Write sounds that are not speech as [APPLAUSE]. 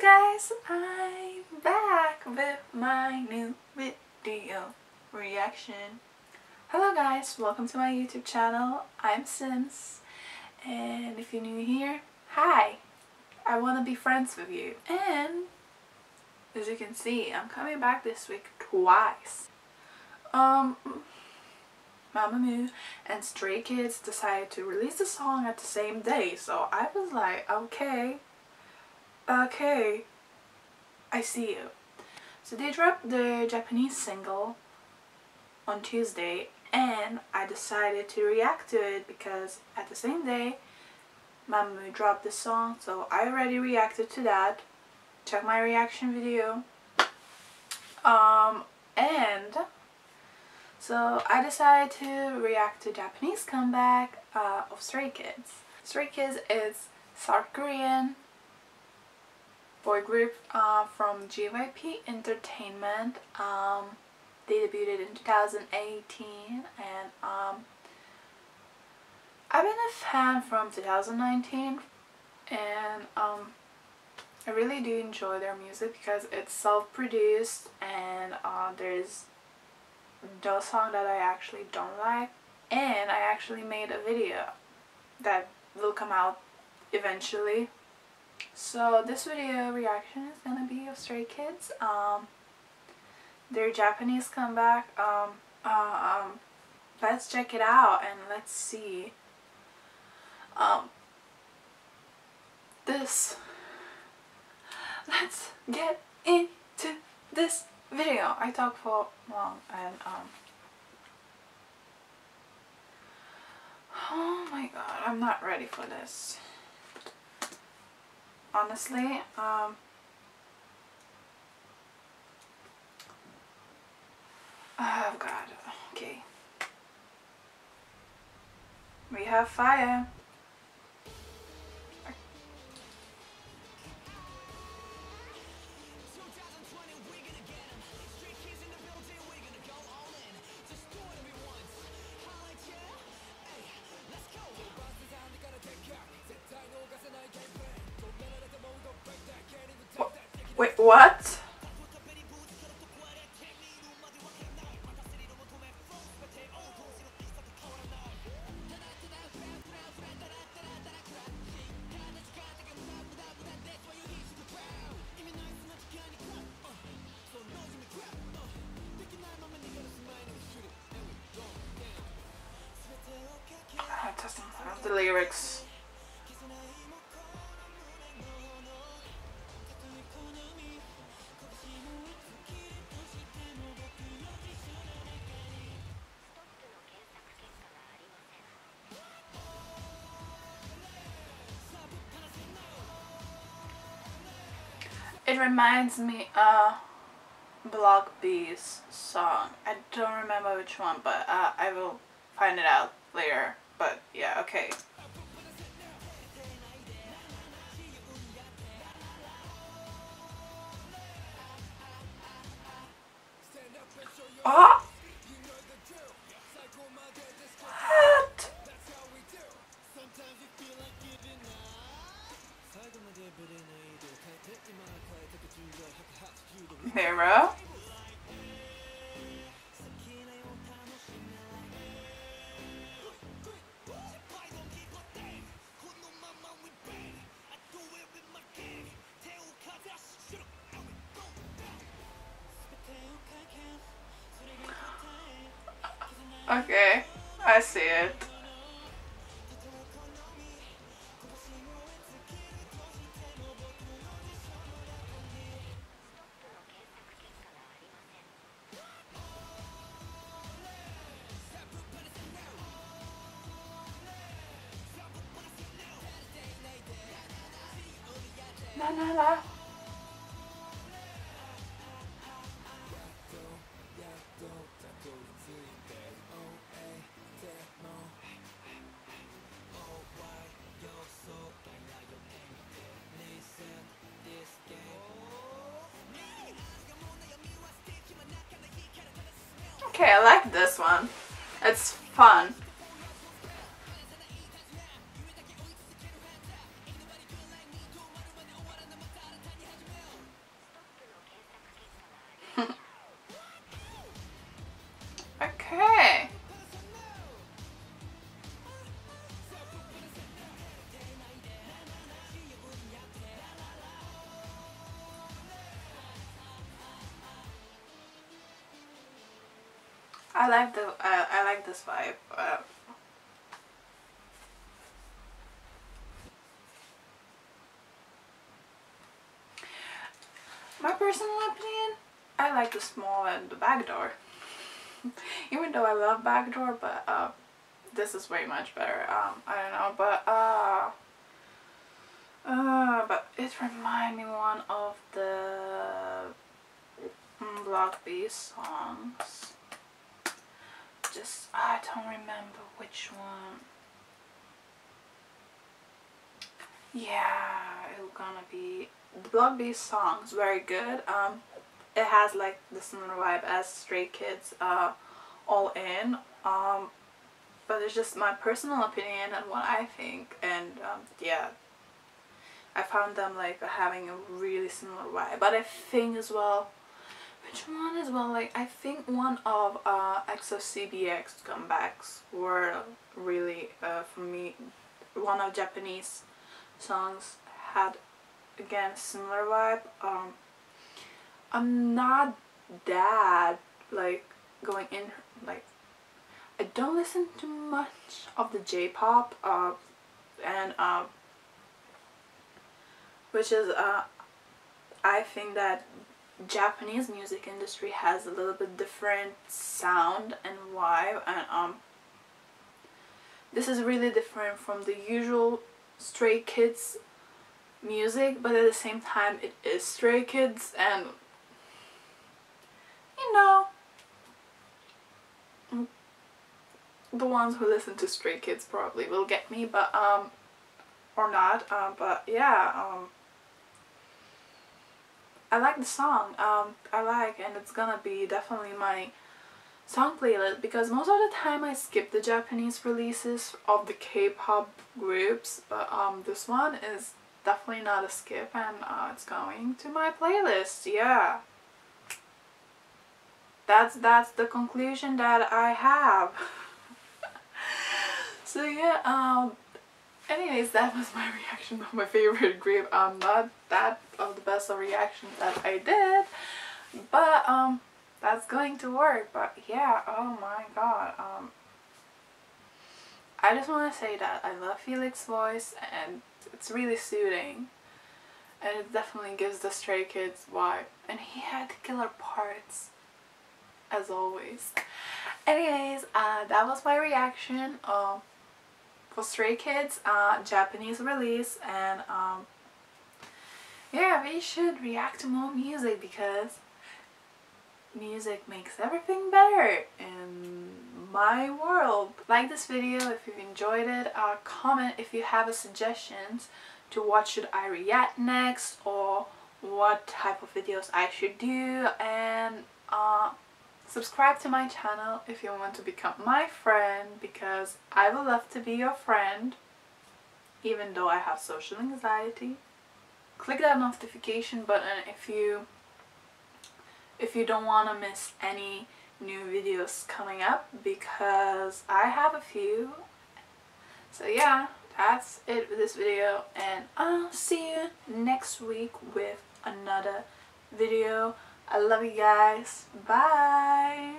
guys, I'm back with my new video reaction. Hello guys, welcome to my YouTube channel. I'm Sims and if you're new here, hi! I want to be friends with you. And as you can see, I'm coming back this week twice. Um, Mamamoo and Stray Kids decided to release the song at the same day so I was like, okay, okay, I see you. So they dropped the Japanese single on Tuesday and I decided to react to it because at the same day Mamamoo dropped the song so I already reacted to that. Check my reaction video. Um, and so I decided to react to Japanese comeback uh, of Stray Kids. Stray Kids is South Korean boy group uh, from JYP Entertainment. Um, they debuted in 2018 and um, I've been a fan from 2019 and um, I really do enjoy their music because it's self-produced and uh, there's no song that I actually don't like and I actually made a video that will come out eventually so this video reaction is gonna be of Stray Kids. Um, their Japanese comeback. Um, uh, um, let's check it out and let's see. Um, this. Let's get into this video. I talk for long and um. Oh my god, I'm not ready for this honestly. Um, oh god, okay. We have fire. Wait, what? the lyrics. It reminds me of Block B's song. I don't remember which one, but uh, I will find it out later. But yeah, okay. Mirror. Okay, I see it. Okay, I like this one. It's fun. I like the I, I like this vibe. Uh, my personal opinion, I like the small and the back door. [LAUGHS] Even though I love back door, but uh, this is way much better. Um, I don't know, but uh, uh, but it reminds me one of the Block B songs. Just I don't remember which one. Yeah, it's gonna be the Block B songs very good. Um, it has like the similar vibe as Stray Kids. Uh, all in. Um, but it's just my personal opinion and what I think and um, yeah I found them like having a really similar vibe but I think as well which one as well like I think one of uh, EXO-CBX comebacks were really uh, for me one of Japanese songs had again similar vibe. Um, I'm not that like going in like I don't listen to much of the J-pop uh, and uh, which is uh, I think that Japanese music industry has a little bit different sound and vibe and um this is really different from the usual Stray Kids music but at the same time it is Stray Kids and you know the ones who listen to Stray Kids probably will get me, but, um, or not, uh, but yeah, um, I like the song, um, I like, and it's gonna be definitely my song playlist because most of the time I skip the Japanese releases of the K-pop groups, but, um, this one is definitely not a skip and, uh, it's going to my playlist, yeah. That's, that's the conclusion that I have. [LAUGHS] So yeah, um, anyways, that was my reaction of [LAUGHS] my favorite group. Um, not that of the best of reactions that I did, but um, that's going to work. But yeah, oh my god, um, I just want to say that I love Felix's voice and it's really soothing. And it definitely gives the Stray Kids vibe. And he had killer parts, as always. Anyways, uh, that was my reaction. Um, for Stray Kids uh, Japanese release and um, yeah we should react to more music because music makes everything better in my world. Like this video if you've enjoyed it, uh, comment if you have a suggestions to what should I react next or what type of videos I should do and uh, Subscribe to my channel if you want to become my friend because I would love to be your friend even though I have social anxiety. Click that notification button if you if you don't want to miss any new videos coming up because I have a few. So yeah, that's it for this video and I'll see you next week with another video. I love you guys. Bye.